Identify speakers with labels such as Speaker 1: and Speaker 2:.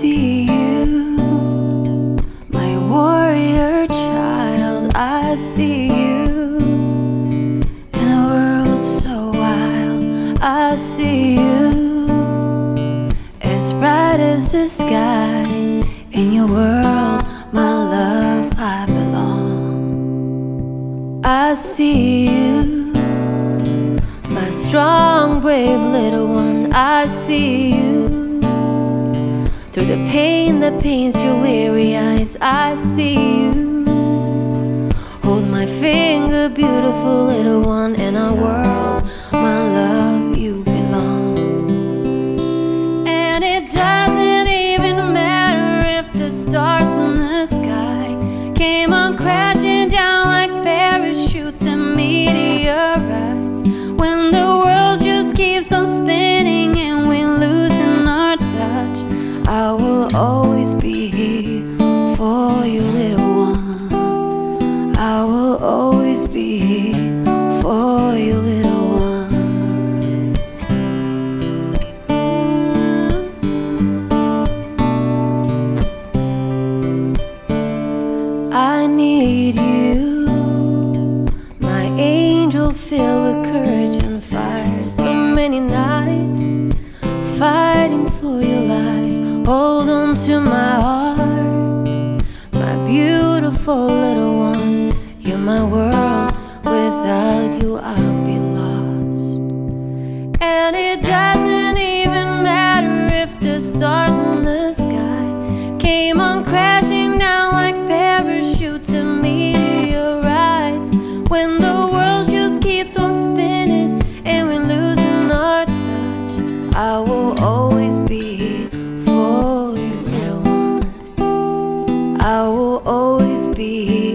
Speaker 1: see you, my warrior child. I see you in a world so wild. I see you as bright as the sky. In your world, my love, I belong. I see you, my strong, brave little one. I see you. Through the pain that paints your weary eyes, I see you. Hold my finger, beautiful little one, in our world, always be here for you, little one. I will always be here for you, little one. I need you, my angel filled To my heart, my beautiful little one. You're my world, without you, I'll be lost. And it doesn't be